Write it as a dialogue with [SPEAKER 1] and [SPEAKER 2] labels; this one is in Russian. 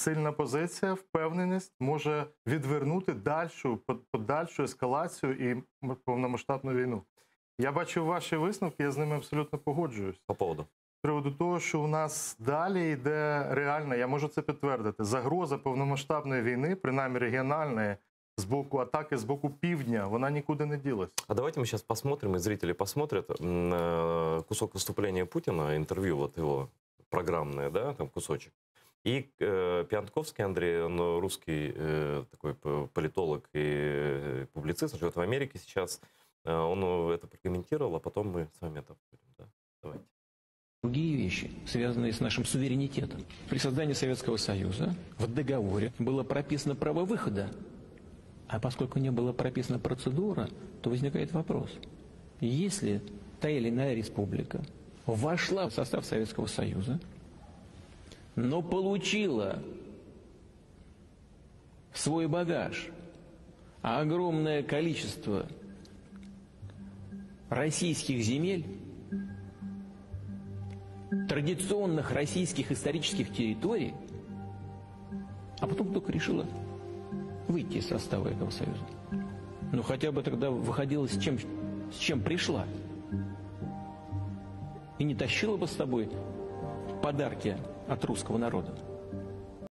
[SPEAKER 1] сильна позиція, впевненість може відвернути дальшу подальшу ескалацію і м- повномасштабну війну. Я бачу ваші висновки, я з ними абсолютно погоджуюсь.
[SPEAKER 2] По поводу.
[SPEAKER 1] З приводу того, що у нас далі йде реальна, я можу це підтвердити, загроза повномасштабної війни, принаймні регіональної, з боку атаки, з боку півдня, вона нікуди не ділась.
[SPEAKER 2] А давайте мы сейчас посмотрим, и зрители посмотрят м, э, кусок выступления Путина, интервью вот его программное, да, там кусочек. И э, Пьянковский Андрей, он русский э, такой политолог и публицист, он живет в Америке сейчас. Э, он это прокомментировал, а потом мы с вами это обсудим. Да? Давайте.
[SPEAKER 3] Другие вещи, связанные с нашим суверенитетом. При создании Советского Союза в договоре было прописано право выхода. А поскольку не было прописана процедура, то возникает вопрос. Если та или иная республика вошла в состав Советского Союза, но получила в свой багаж огромное количество российских земель, традиционных российских исторических территорий, а потом только решила выйти из состава этого союза. Ну хотя бы тогда выходила с чем, с чем пришла. И не тащила бы с собой подарки от русского народа.